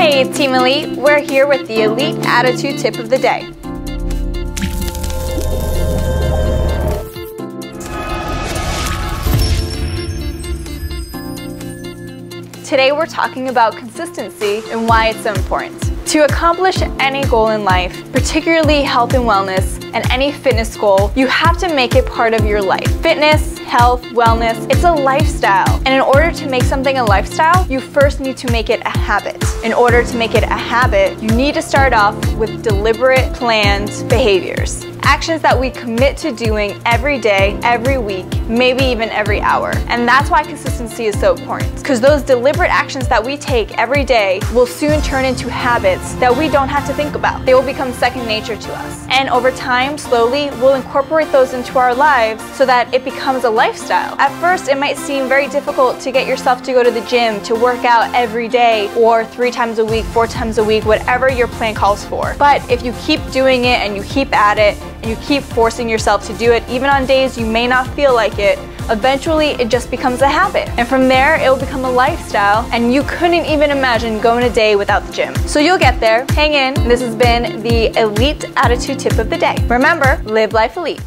Hey, Team Elite. We're here with the Elite Attitude Tip of the Day. Today we're talking about consistency and why it's so important. To accomplish any goal in life, particularly health and wellness, and any fitness goal, you have to make it part of your life. Fitness, health, wellness, it's a lifestyle. And in order to make something a lifestyle, you first need to make it a habit. In order to make it a habit, you need to start off with deliberate, planned behaviors actions that we commit to doing every day, every week, maybe even every hour. And that's why consistency is so important. Because those deliberate actions that we take every day will soon turn into habits that we don't have to think about. They will become second nature to us. And over time, slowly, we'll incorporate those into our lives so that it becomes a lifestyle. At first, it might seem very difficult to get yourself to go to the gym, to work out every day, or three times a week, four times a week, whatever your plan calls for. But if you keep doing it and you keep at it, you keep forcing yourself to do it, even on days you may not feel like it, eventually it just becomes a habit. And from there, it will become a lifestyle, and you couldn't even imagine going a day without the gym. So you'll get there. Hang in. This has been the Elite Attitude Tip of the Day. Remember, live life elite.